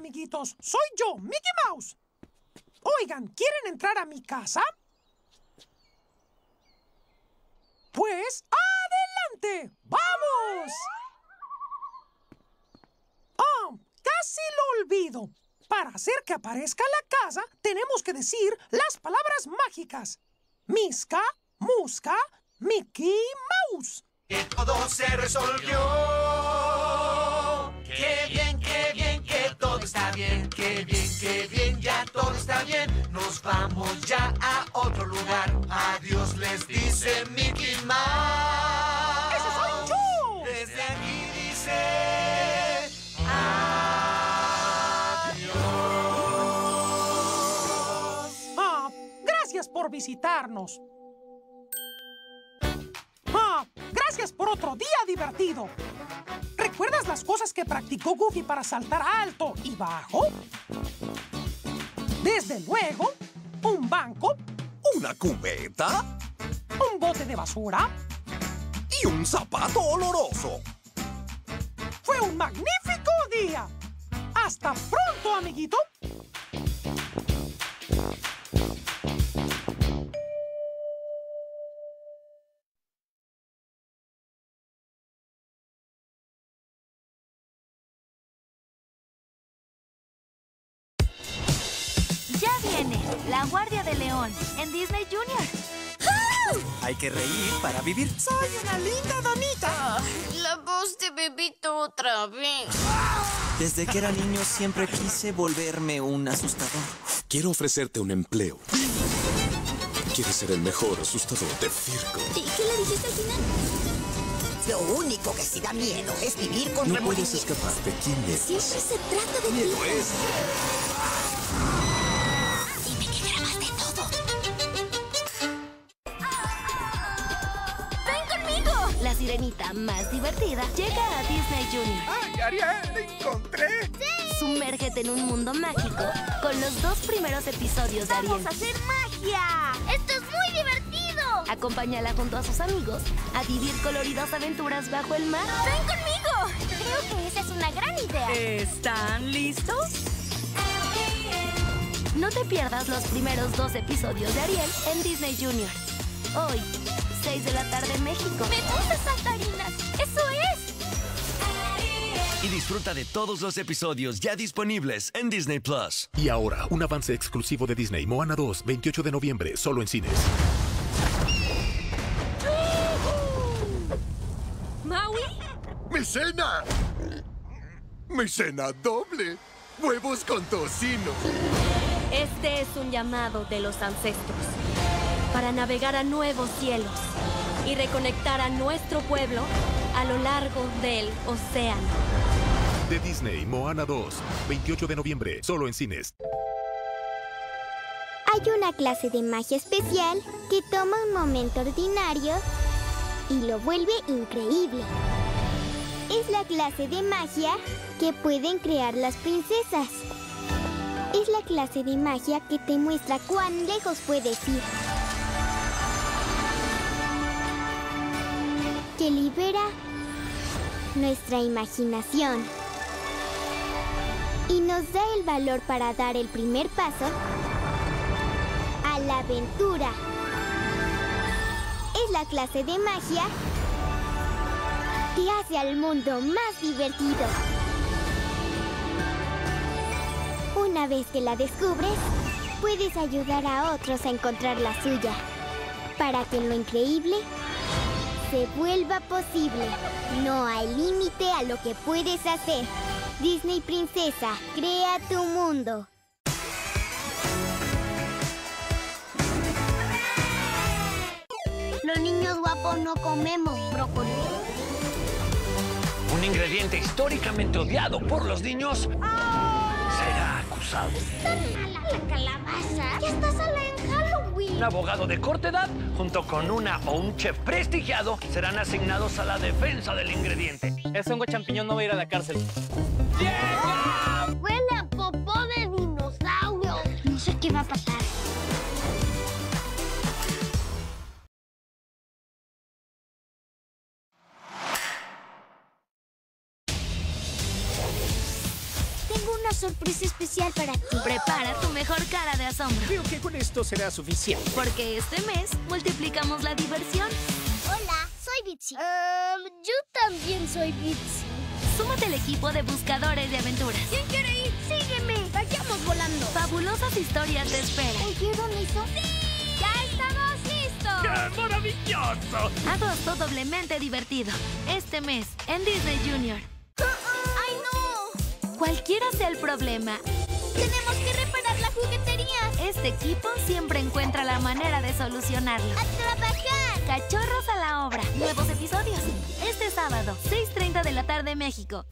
amiguitos. Soy yo, Mickey Mouse. Oigan, ¿quieren entrar a mi casa? Pues, adelante. ¡Vamos! Ah, casi lo olvido. Para hacer que aparezca la casa, tenemos que decir las palabras mágicas. Misca, Musca, Mickey Mouse. Que todo se resolvió. Qué bien, está bien. Qué bien, qué bien, ya todo está bien. Nos vamos ya a otro lugar. Adiós les dice Mickey Mouse. ¡Ese soy yo! Desde aquí dice. Adiós. Ah, gracias por visitarnos. Ah, gracias por otro día divertido. ¿Recuerdas las cosas que practicó Goofy para saltar alto y bajo? Desde luego, un banco, ¿Una cubeta? un bote de basura. Y un zapato oloroso. Fue un magnífico día. Hasta pronto, amiguito. La Guardia de León en Disney Junior. Hay que reír para vivir. Soy una linda damita. La voz de Bebito otra vez. Desde que era niño siempre quise volverme un asustador. Quiero ofrecerte un empleo. ¿Quieres ser el mejor asustador de circo? ¿Y qué le dijiste al final? Lo único que sí da miedo es vivir con No puedes remordimiento. escaparte. ¿Quién eres? Siempre se trata de ti. Sirenita más divertida llega a Disney Junior. ¡Ay, Ariel! ¡Encontré! Sumérgete en un mundo mágico con los dos primeros episodios de Ariel. hacer magia! ¡Esto es muy divertido! Acompáñala junto a sus amigos a vivir coloridas aventuras bajo el mar. ¡Ven conmigo! Creo que esa es una gran idea. ¿Están listos? No te pierdas los primeros dos episodios de Ariel en Disney Junior. Hoy, 6 de la tarde en México. ¡Me gusta saltarinas! ¡Eso es! Y disfruta de todos los episodios ya disponibles en Disney Plus. Y ahora, un avance exclusivo de Disney, Moana 2, 28 de noviembre, solo en cines. ¿Maui? ¡Mi cena! ¡Mi cena doble! ¡Huevos con tocino! Este es un llamado de los ancestros para navegar a nuevos cielos y reconectar a nuestro pueblo a lo largo del océano. De Disney, Moana 2, 28 de noviembre, solo en cines. Hay una clase de magia especial que toma un momento ordinario y lo vuelve increíble. Es la clase de magia que pueden crear las princesas. Es la clase de magia que te muestra cuán lejos puedes ir. Que libera nuestra imaginación. Y nos da el valor para dar el primer paso a la aventura. Es la clase de magia que hace al mundo más divertido. Una vez que la descubres, puedes ayudar a otros a encontrar la suya, para que lo increíble se vuelva posible. No hay límite a lo que puedes hacer. Disney Princesa, crea tu mundo. Los niños guapos no comemos brócoli. Un ingrediente históricamente odiado por los niños Tan mala la calabaza. Ya está sola en Halloween. Un abogado de corta edad, junto con una o un chef prestigiado, serán asignados a la defensa del ingrediente. Ese hongo champiñón no va a ir a la cárcel. Huele sorpresa especial para ti. Prepara tu mejor cara de asombro. Creo que con esto será suficiente. Porque este mes multiplicamos la diversión. Hola, soy Bitsy. yo también soy Bitsy. Súmate al equipo de buscadores de aventuras. ¿Quién quiere ir? Sígueme. Vayamos volando. Fabulosas historias te esperan. ¿Hicieron eso? ¡Sí! ¡Ya estamos listos! ¡Qué maravilloso! Agosto doblemente divertido. Este mes en Disney Junior. Cualquiera sea el problema, ¡Tenemos que reparar la juguetería! este equipo siempre encuentra la manera de solucionarlo. ¡A trabajar! Cachorros a la obra. Nuevos episodios. Este sábado, 6.30 de la tarde, México.